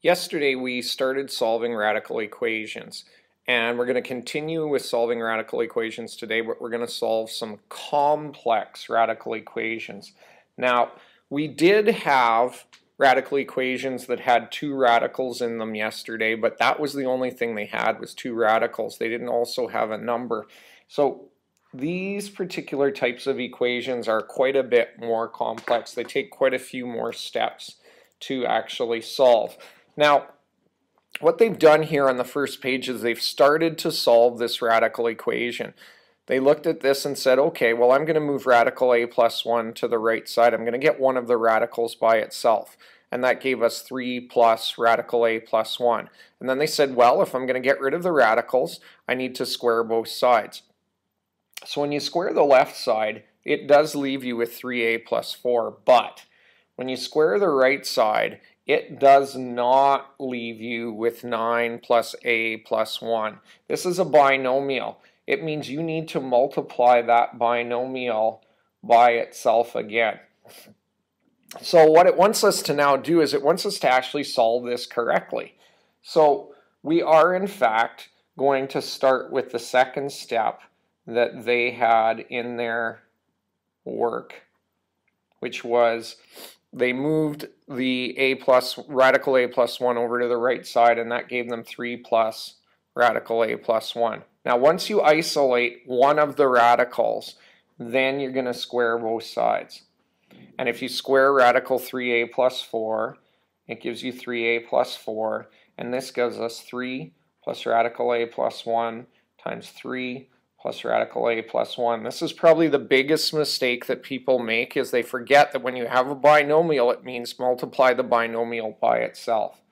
Yesterday we started solving radical equations and we're going to continue with solving radical equations today but we're going to solve some complex radical equations. Now we did have radical equations that had two radicals in them yesterday but that was the only thing they had was two radicals. They didn't also have a number. So these particular types of equations are quite a bit more complex. They take quite a few more steps to actually solve. Now, what they've done here on the first page is they've started to solve this radical equation. They looked at this and said, okay, well, I'm going to move radical a plus 1 to the right side. I'm going to get one of the radicals by itself. And that gave us 3 plus radical a plus 1. And then they said, well, if I'm going to get rid of the radicals, I need to square both sides. So when you square the left side, it does leave you with 3a plus 4, but when you square the right side, it does not leave you with 9 plus a plus 1. This is a binomial. It means you need to multiply that binomial by itself again. So what it wants us to now do is it wants us to actually solve this correctly. So we are in fact going to start with the second step that they had in their work, which was they moved the a plus radical a plus 1 over to the right side and that gave them 3 plus radical a plus 1. Now once you isolate one of the radicals then you're going to square both sides. And if you square radical 3a plus 4 it gives you 3a plus 4 and this gives us 3 plus radical a plus 1 times 3 plus radical a plus 1. This is probably the biggest mistake that people make is they forget that when you have a binomial it means multiply the binomial by itself.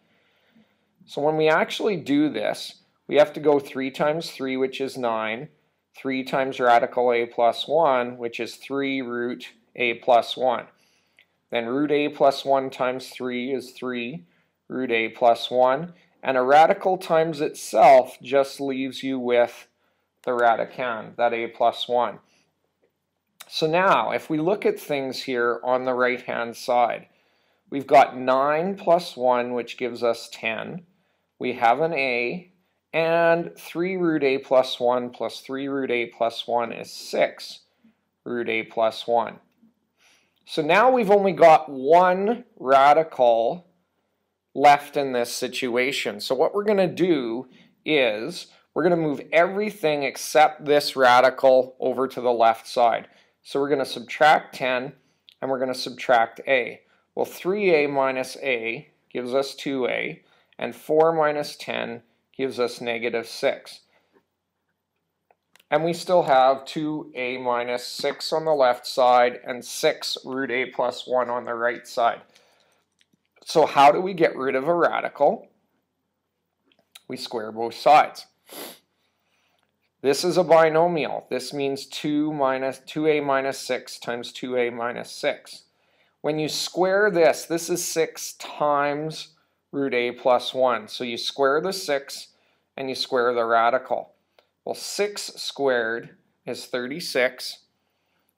So when we actually do this we have to go 3 times 3 which is 9, 3 times radical a plus 1 which is 3 root a plus 1. Then root a plus 1 times 3 is 3 root a plus 1 and a radical times itself just leaves you with the radicand, that a plus 1. So now, if we look at things here on the right-hand side, we've got 9 plus 1, which gives us 10. We have an a, and 3 root a plus 1 plus 3 root a plus 1 is 6 root a plus 1. So now we've only got one radical left in this situation. So what we're going to do is we're going to move everything except this radical over to the left side. So we're going to subtract 10 and we're going to subtract a. Well, 3a minus a gives us 2a and 4 minus 10 gives us negative 6. And we still have 2a minus 6 on the left side and 6 root a plus 1 on the right side. So how do we get rid of a radical? We square both sides. This is a binomial. This means 2 minus 2a minus 6 times 2a minus 6. When you square this, this is 6 times root a plus 1. So you square the 6 and you square the radical. Well, 6 squared is 36.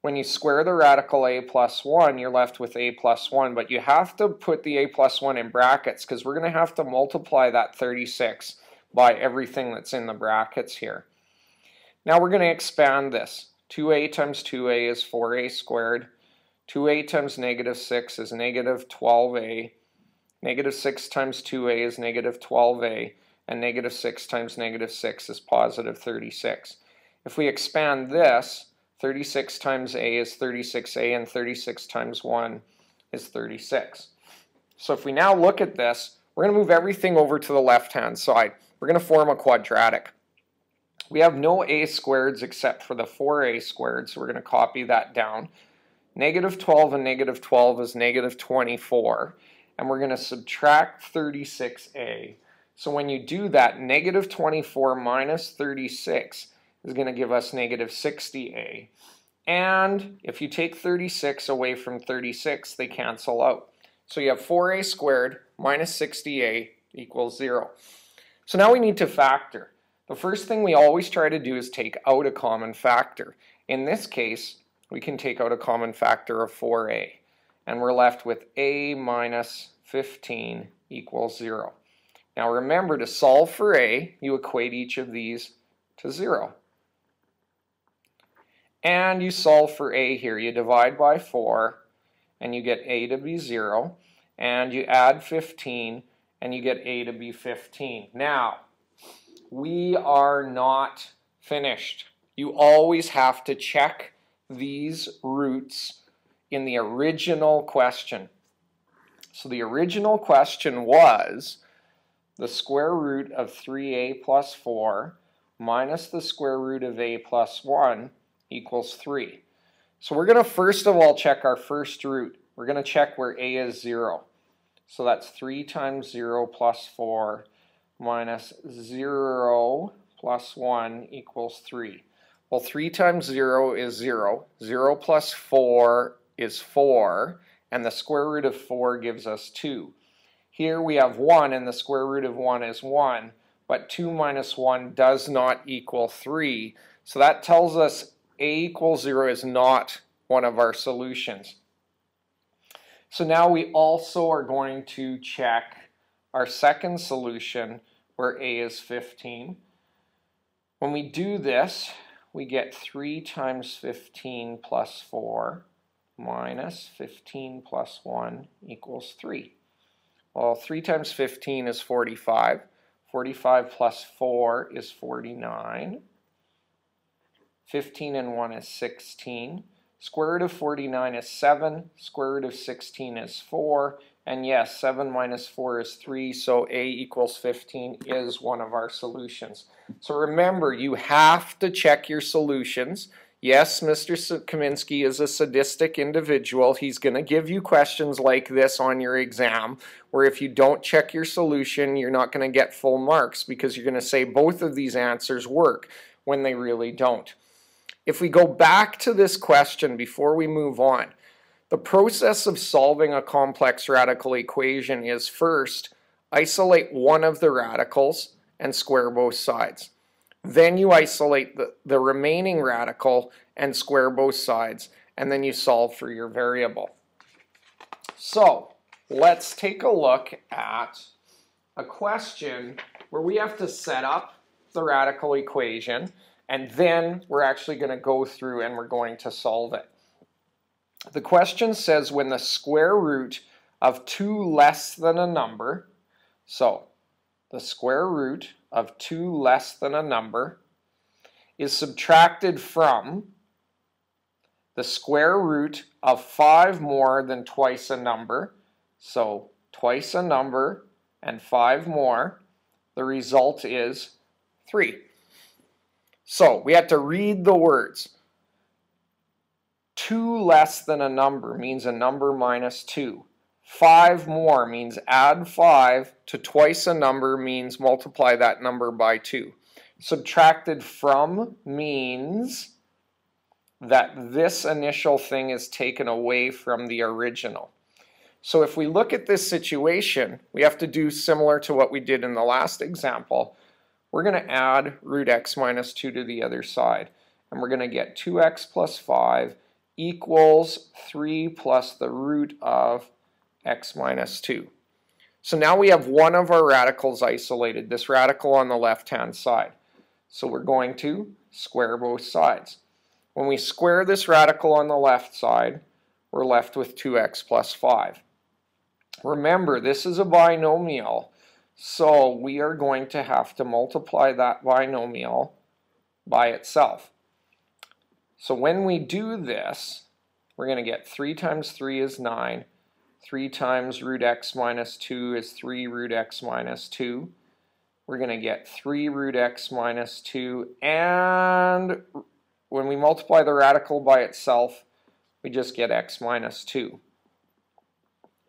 When you square the radical a plus 1, you're left with a plus 1. But you have to put the a plus 1 in brackets because we're going to have to multiply that 36 by everything that's in the brackets here. Now we're going to expand this. 2a times 2a is 4a squared. 2a times negative 6 is negative 12a. Negative 6 times 2a is negative 12a. And negative 6 times negative 6 is positive 36. If we expand this, 36 times a is 36a and 36 times 1 is 36. So if we now look at this, we're going to move everything over to the left-hand side. We're going to form a quadratic. We have no a squareds except for the 4a squared, so we're going to copy that down. Negative 12 and negative 12 is negative 24, and we're going to subtract 36a. So when you do that, negative 24 minus 36 is going to give us negative 60a. And if you take 36 away from 36, they cancel out. So you have 4a squared minus 60a equals 0. So now we need to factor. The first thing we always try to do is take out a common factor. In this case, we can take out a common factor of 4a. And we're left with a minus 15 equals 0. Now remember, to solve for a, you equate each of these to 0. And you solve for a here. You divide by 4, and you get a to be 0. And you add 15, and you get a to be 15. Now, we are not finished. You always have to check these roots in the original question. So the original question was the square root of 3a plus 4 minus the square root of a plus 1 equals 3. So we're going to first of all check our first root. We're going to check where a is 0. So that's 3 times 0 plus 4 minus 0 plus 1 equals 3. Well, 3 times 0 is 0. 0 plus 4 is 4. And the square root of 4 gives us 2. Here we have 1, and the square root of 1 is 1. But 2 minus 1 does not equal 3. So that tells us a equals 0 is not one of our solutions. So now we also are going to check our second solution where a is 15. When we do this, we get 3 times 15 plus 4 minus 15 plus 1 equals 3. Well, 3 times 15 is 45. 45 plus 4 is 49. 15 and 1 is 16. Square root of 49 is 7. Square root of 16 is 4. And yes, 7 minus 4 is 3, so a equals 15 is one of our solutions. So remember, you have to check your solutions. Yes, Mr. Kaminski is a sadistic individual. He's going to give you questions like this on your exam, where if you don't check your solution, you're not going to get full marks because you're going to say both of these answers work when they really don't. If we go back to this question before we move on, the process of solving a complex radical equation is first, isolate one of the radicals and square both sides. Then you isolate the, the remaining radical and square both sides, and then you solve for your variable. So let's take a look at a question where we have to set up the radical equation and then we're actually going to go through and we're going to solve it. The question says when the square root of 2 less than a number, so the square root of 2 less than a number is subtracted from the square root of 5 more than twice a number, so twice a number and 5 more, the result is 3. So we have to read the words. 2 less than a number means a number minus 2. 5 more means add 5 to twice a number means multiply that number by 2. Subtracted from means that this initial thing is taken away from the original. So if we look at this situation, we have to do similar to what we did in the last example we're going to add root x minus 2 to the other side. And we're going to get 2x plus 5 equals 3 plus the root of x minus 2. So now we have one of our radicals isolated, this radical on the left-hand side. So we're going to square both sides. When we square this radical on the left side, we're left with 2x plus 5. Remember, this is a binomial, so we are going to have to multiply that binomial by itself. So when we do this, we're going to get 3 times 3 is 9. 3 times root x minus 2 is 3 root x minus 2. We're going to get 3 root x minus 2. And when we multiply the radical by itself, we just get x minus 2.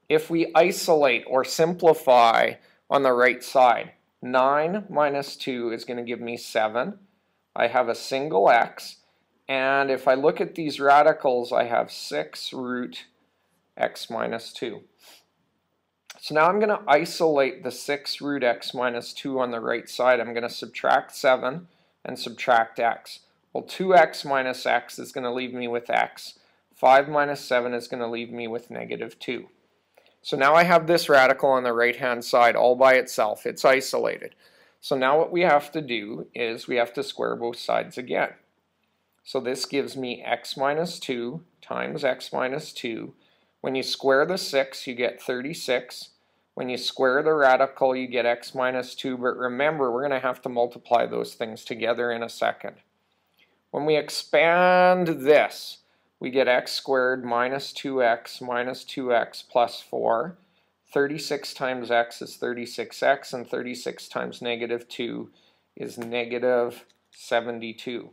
If we isolate or simplify on the right side. 9 minus 2 is going to give me 7. I have a single x, and if I look at these radicals, I have 6 root x minus 2. So now I'm going to isolate the 6 root x minus 2 on the right side. I'm going to subtract 7 and subtract x. Well, 2x minus x is going to leave me with x. 5 minus 7 is going to leave me with negative 2. So now I have this radical on the right hand side all by itself. It's isolated. So now what we have to do is we have to square both sides again. So this gives me x minus 2 times x minus 2. When you square the 6, you get 36. When you square the radical, you get x minus 2. But remember, we're going to have to multiply those things together in a second. When we expand this, we get x squared minus 2x minus 2x plus 4. 36 times x is 36x, and 36 times negative 2 is negative 72.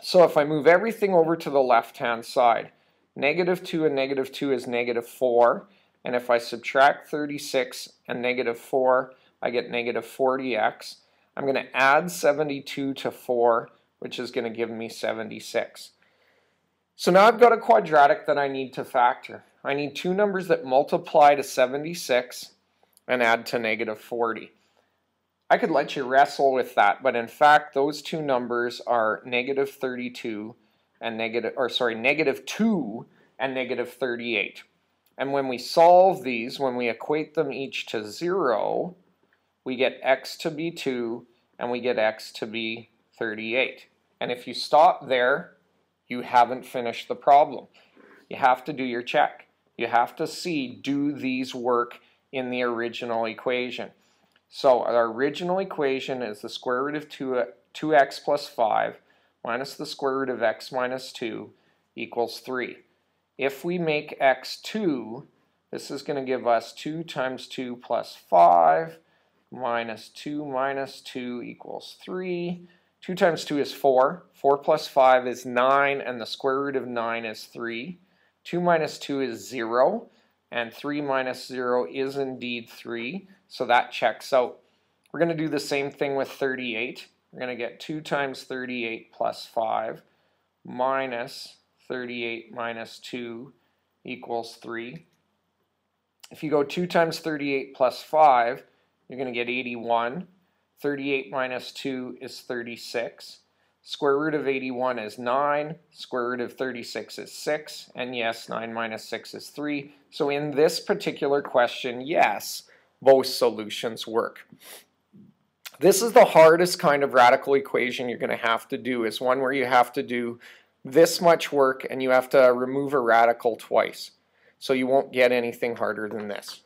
So if I move everything over to the left-hand side, negative 2 and negative 2 is negative 4, and if I subtract 36 and negative 4, I get negative 40x. I'm going to add 72 to 4, which is going to give me 76. So now I've got a quadratic that I need to factor. I need two numbers that multiply to 76 and add to negative 40. I could let you wrestle with that, but in fact those two numbers are negative 32 and negative, or sorry, negative 2 and negative 38. And when we solve these, when we equate them each to 0, we get x to be 2 and we get x to be 38. And if you stop there, you haven't finished the problem. You have to do your check. You have to see, do these work in the original equation? So our original equation is the square root of 2, 2x plus 5 minus the square root of x minus 2 equals 3. If we make x 2, this is going to give us 2 times 2 plus 5 minus 2 minus 2 equals 3. 2 times 2 is 4. 4 plus 5 is 9, and the square root of 9 is 3. 2 minus 2 is 0, and 3 minus 0 is indeed 3, so that checks out. We're going to do the same thing with 38. We're going to get 2 times 38 plus 5 minus 38 minus 2 equals 3. If you go 2 times 38 plus 5, you're going to get 81. 38 minus 2 is 36. Square root of 81 is 9. Square root of 36 is 6. And yes, 9 minus 6 is 3. So in this particular question, yes, both solutions work. This is the hardest kind of radical equation you're going to have to do, is one where you have to do this much work and you have to remove a radical twice. So you won't get anything harder than this.